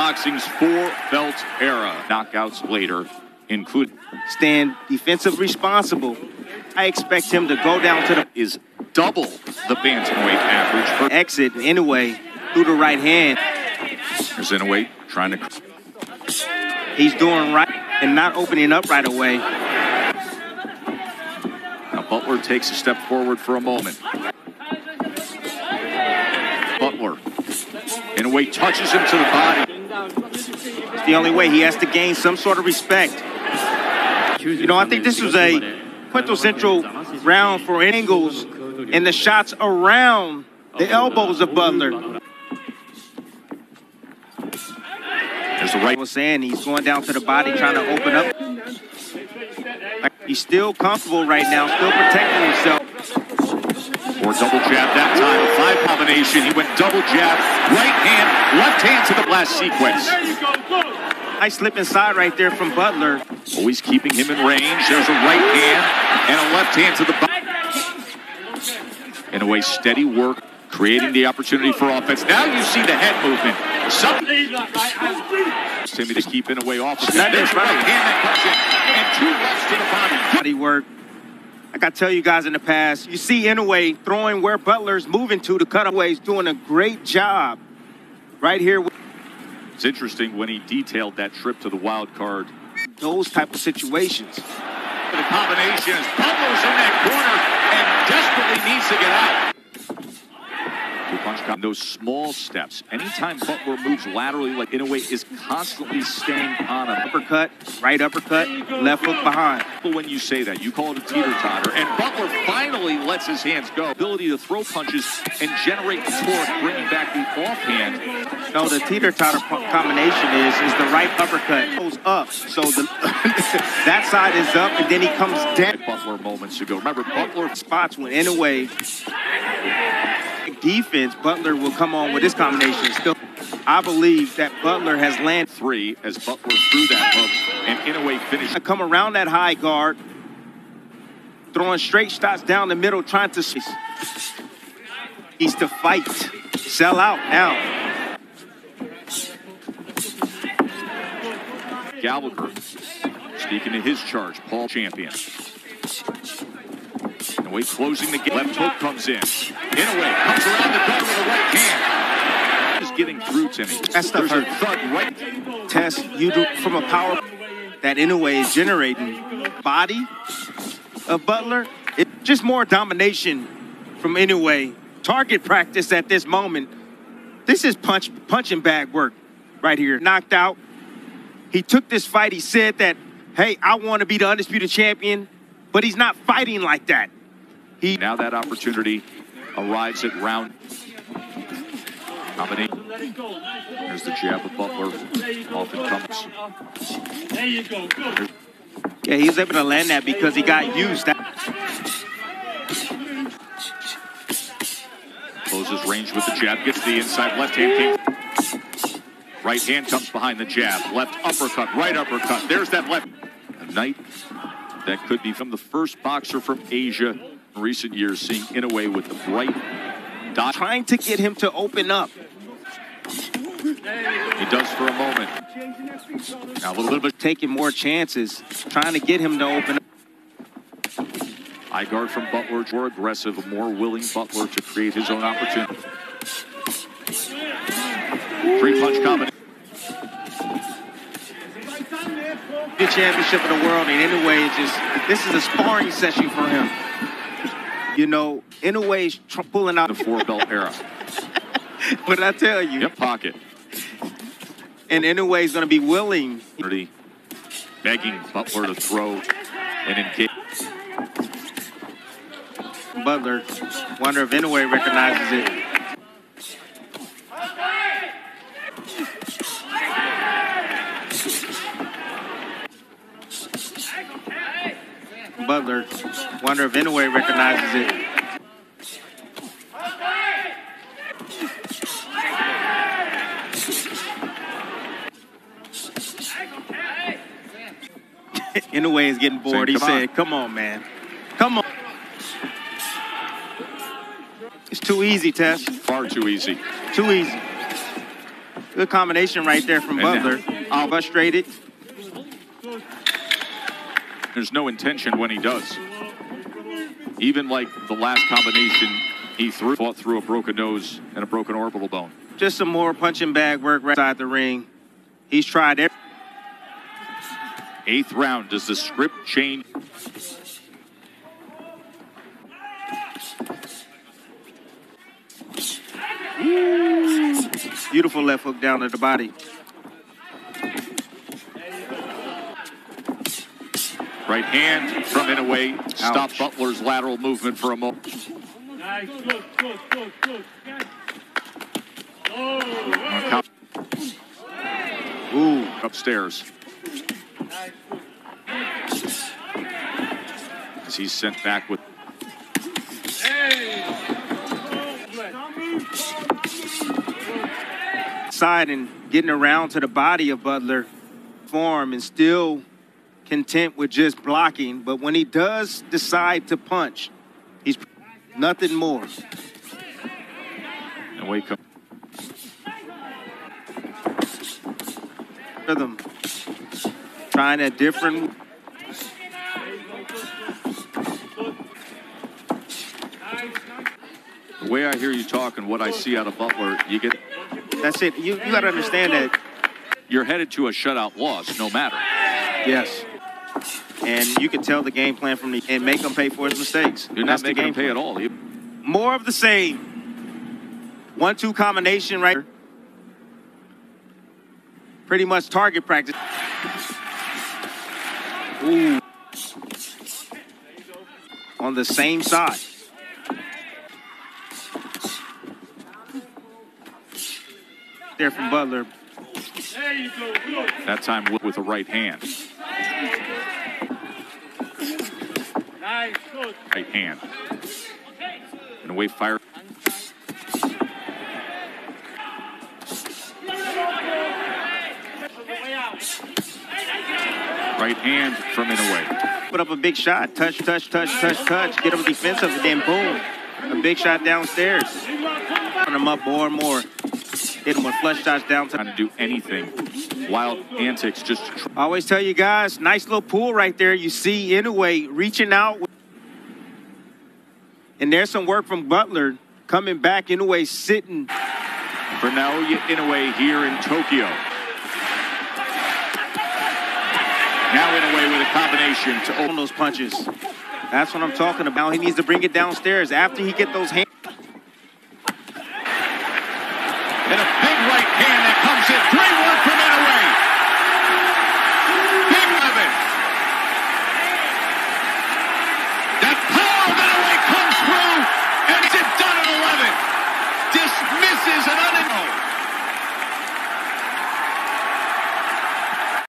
boxing's four-belt era. Knockouts later include stand defensive responsible. I expect him to go down to the is double the bantamweight average. for exit anyway through the right hand. There's trying to. He's doing right and not opening up right away. Now Butler takes a step forward for a moment. Butler, Inoue, touches him to the body. It's the only way he has to gain some sort of respect. You know, I think this was a quintessential round for angles and the shots around the elbows of Butler. There's the right. Was saying he's going down to the body, trying to open up. He's still comfortable right now, still protecting himself. Or double jab that time. A five combination. He went double jab, right hand, left hand to the blast sequence. Nice slip inside right there from Butler. Always keeping him in range. There's a right hand and a left hand to the body. Inoue, steady work, creating the opportunity for offense. Now you see the head movement. Something. Timmy to keep in a way off. There's right hand that comes in, and two lefts to the body. Body work. Like I tell you guys in the past, you see Inoue throwing where Butler's moving to the cutaways, doing a great job right here. It's interesting when he detailed that trip to the wild card. Those type of situations. The combination is Butler's in that corner and desperately needs to get out. Those small steps. Anytime Butler moves laterally, like Inoue, is constantly staying on him. Uppercut, right uppercut, left hook behind. When you say that, you call it a teeter totter. And Butler finally lets his hands go. Ability to throw punches and generate torque, bringing back the offhand. No, the teeter totter combination is is the right uppercut goes up, so the that side is up, and then he comes down. Butler moments ago. Remember, Butler Spots when Inoue defense, Butler will come on with this combination. Still, I believe that Butler has landed. three as Butler threw that hook and Inoue finished. I come around that high guard, throwing straight shots down the middle, trying to. He's to fight, sell out now. Gallagher speaking to his charge, Paul Champion. Inoue, closing the gap. Left hook comes in. Inoue, comes around the gun with a right hand. Is getting through. That stuff There's a thud right. Test you do from a power that Inoue is generating body of Butler. It's just more domination from Inoue. Target practice at this moment. This is punch punching bag work right here. Knocked out. He took this fight. He said that, hey, I want to be the undisputed champion, but he's not fighting like that. He Now that opportunity arrives at round. Combination. There's the jab of Butler. Off it comes. There you go. Good. yeah, he was able to land that because he got used. That Closes range with the jab. Gets the inside left hand. Came. Right hand comes behind the jab. Left uppercut. Right uppercut. There's that left. A night that could be from the first boxer from Asia in recent years, seeing Inoue with the bright dot. Trying to get him to open up. He does for a moment. Now a little bit. taking more chances, trying to get him to open up. High guard from Butler. More aggressive, more willing Butler to create his own opportunity. Three punch combination. The championship of the world, and anyway, just this is a sparring session for him. You know, in a way, tr- pulling out. The four belt era. But I tell you, Hip pocket. and Inoue, he's going to be willing. begging Butler to throw and engage. Butler, wonder if Inoue recognizes it. Butler, wonder if Inoue recognizes it. Inoue is getting bored. He Saying, "Come on." said, "Come on, man, come on." It's too easy, Tess. Far too easy. Too easy. Good combination right there from Butler. All frustrated. There's no intention when he does. Even like the last combination he threw, fought through a broken nose and a broken orbital bone. Just some more punching bag work right outside the ring. He's tried every. Eighth round, does the script change? Beautiful left hook down to the body. Right hand from in Inoue. Stop Ouch. Butler's lateral movement for a moment. Nice, good, good, good, good. Oh, Ooh. Upstairs. As he's sent back with. Side and getting around to the body of Butler form and still content with just blocking. But when he does decide to punch, he's nothing more. and wake up. Rhythm. Trying a different. The way I hear you talk and what I see out of Butler, you get That's it. You, you got to understand that. you're headed to a shutout loss, no matter. Yes. And you can tell the game plan from the and make him pay for his mistakes. You're not That's making him pay plan. at all. You- More of the same. One-two combination right. Pretty much target practice. Ooh. On the same side. There from Butler. There you go, good. That time with, with a right hand. Nice, good. Right hand. And away fire. Right hand from Inoue. Put up a big shot. Touch, touch, touch, touch, touch. Get him defensive, and then boom. A big shot downstairs. Put him up more and more. Hit him with flush shots down Trying to do anything. Wild antics just. I always tell you guys, nice little pool right there. You see Inoue reaching out. And there's some work from Butler coming back. Inoue sitting. For Naoya Inoue here in Tokyo. Now Inoue with a combination to open. those punches. That's what I'm talking about. He needs to bring it downstairs after he get those hands.